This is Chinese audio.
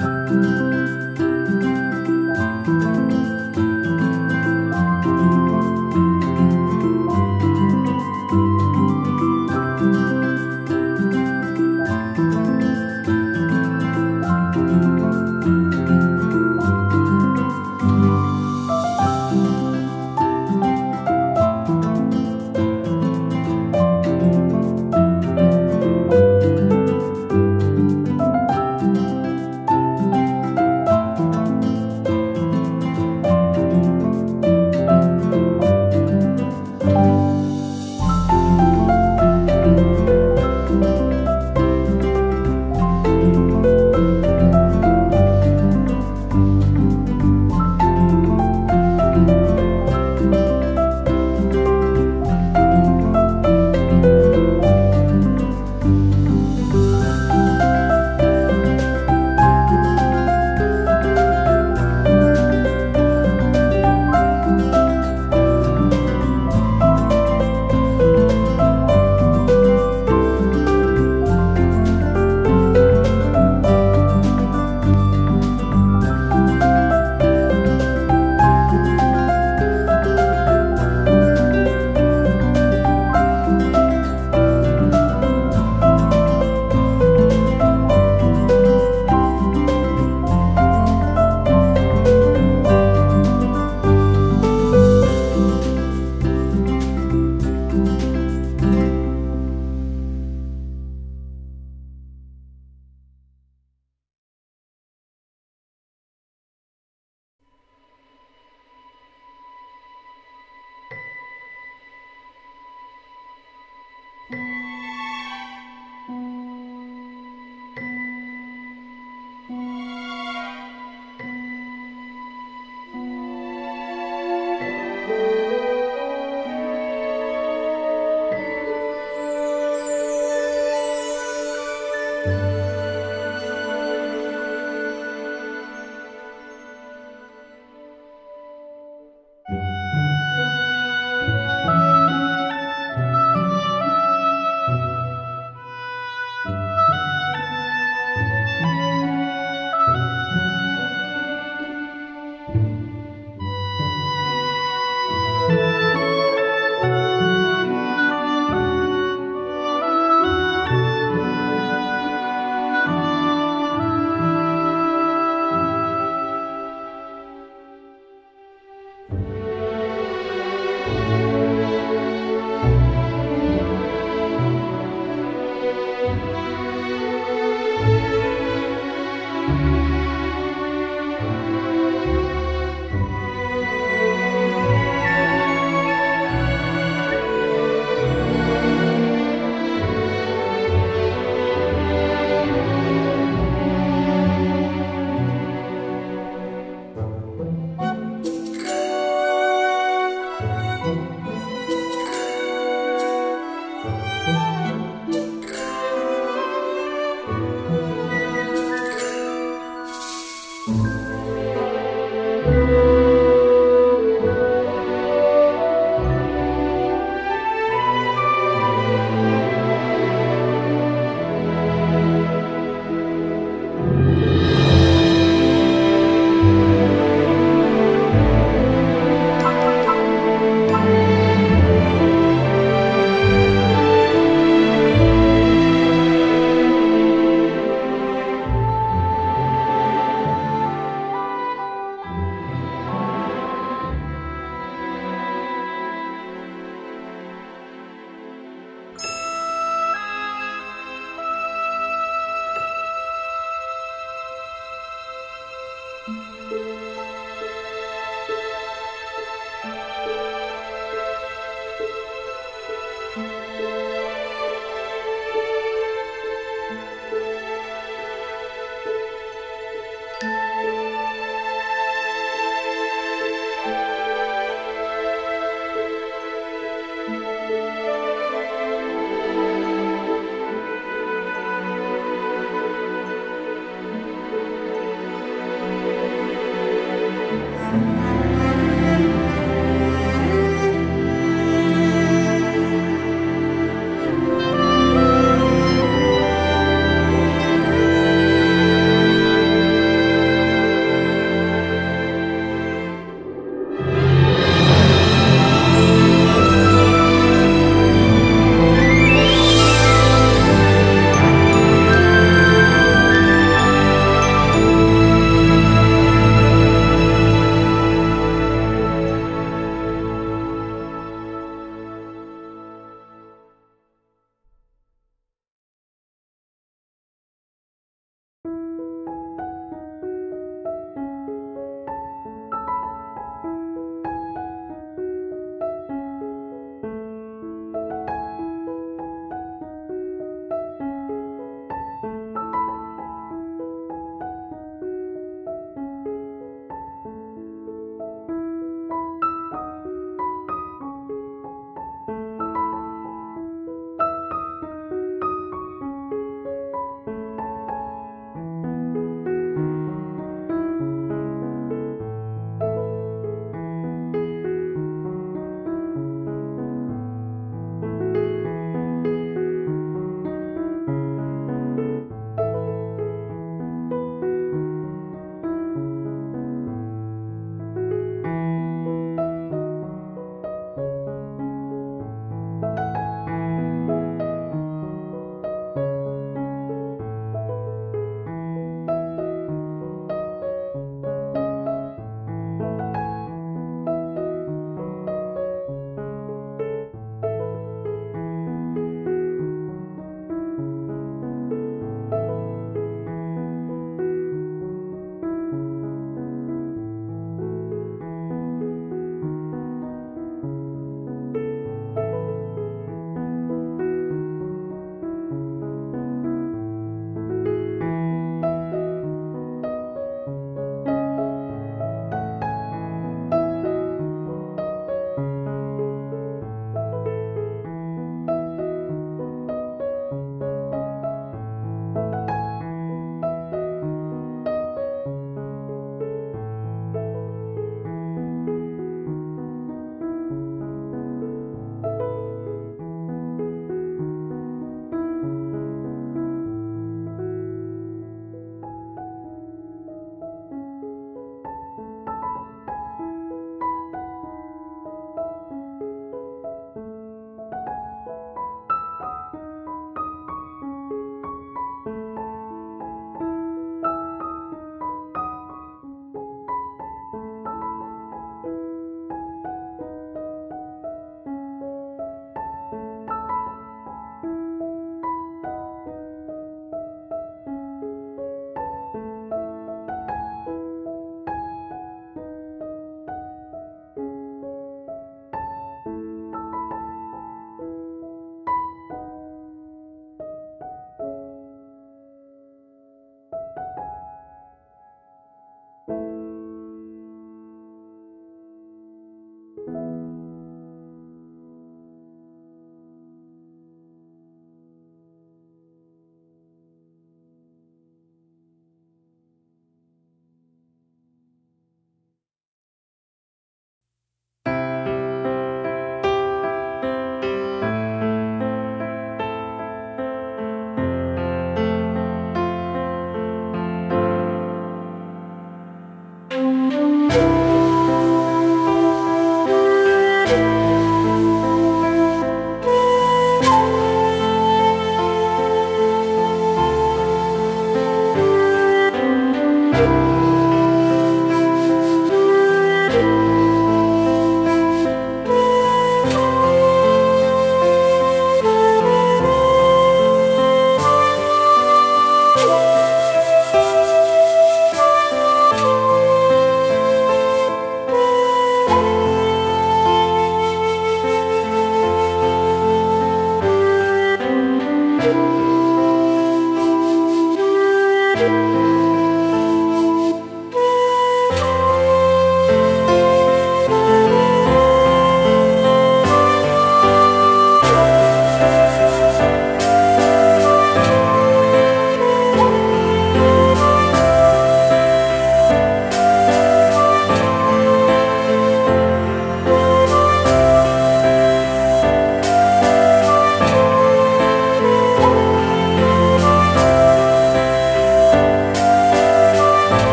嗯。